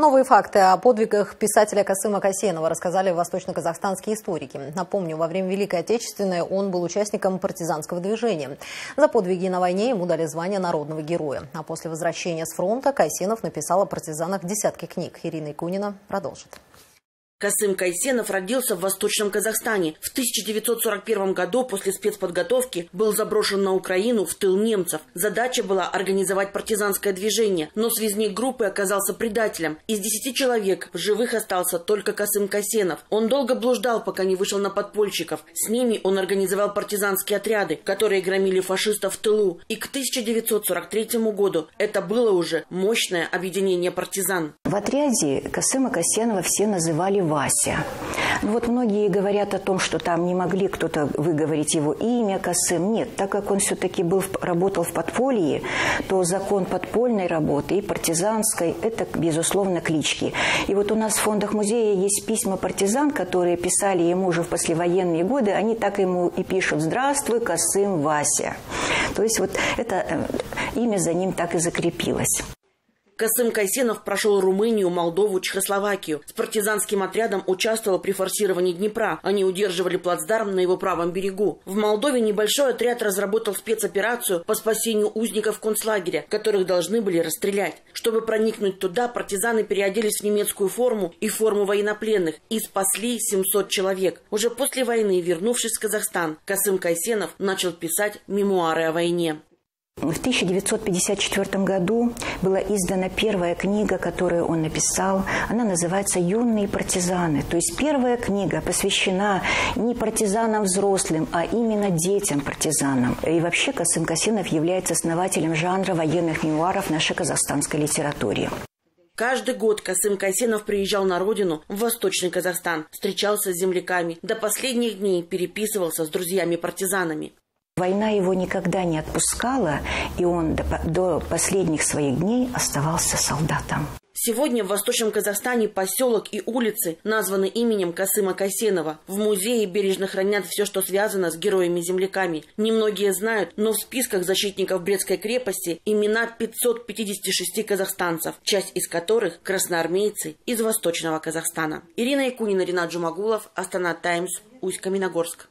Новые факты о подвигах писателя Касыма Касенова рассказали восточно-казахстанские историки. Напомню, во время Великой Отечественной он был участником партизанского движения. За подвиги на войне ему дали звание народного героя. А после возвращения с фронта Касенов написал о партизанах десятки книг. Ирина Икунина продолжит. Касым Кайсенов родился в Восточном Казахстане. В 1941 году после спецподготовки был заброшен на Украину в тыл немцев. Задача была организовать партизанское движение, но связник группы оказался предателем. Из десяти человек в живых остался только Касым Кайсенов. Он долго блуждал, пока не вышел на подпольщиков. С ними он организовал партизанские отряды, которые громили фашистов в тылу. И к 1943 году это было уже мощное объединение партизан. В отряде Касыма Касенова все называли Вася. Ну вот многие говорят о том, что там не могли кто-то выговорить его имя Касым. Нет, так как он все-таки был, работал в подполье, то закон подпольной работы и партизанской – это, безусловно, клички. И вот у нас в фондах музея есть письма партизан, которые писали ему уже в послевоенные годы. Они так ему и пишут «Здравствуй, Касым Вася». То есть вот это э, имя за ним так и закрепилось. Касым Кайсенов прошел Румынию, Молдову, Чехословакию. С партизанским отрядом участвовал при форсировании Днепра. Они удерживали плацдарм на его правом берегу. В Молдове небольшой отряд разработал спецоперацию по спасению узников концлагеря, которых должны были расстрелять. Чтобы проникнуть туда, партизаны переоделись в немецкую форму и форму военнопленных и спасли 700 человек. Уже после войны, вернувшись в Казахстан, Касым Кайсенов начал писать мемуары о войне. В 1954 году была издана первая книга, которую он написал. Она называется «Юные партизаны». То есть первая книга посвящена не партизанам взрослым, а именно детям-партизанам. И вообще Касым Касинов является основателем жанра военных мемуаров нашей казахстанской литературе. Каждый год Касым Кайсенов приезжал на родину, в Восточный Казахстан, встречался с земляками, до последних дней переписывался с друзьями-партизанами. Война его никогда не отпускала, и он до, последних своих дней оставался солдатом. Сегодня в Восточном Казахстане поселок и улицы названы именем Касыма Кайсенова. В музее бережно хранят все, что связано с героями-земляками. Немногие знают, но в списках защитников Брестской крепости имена 556 казахстанцев, часть из которых красноармейцы из Восточного Казахстана. Ирина Якунина, Ренат Джумагулов, Астана Таймс, Усть-Каменогорск.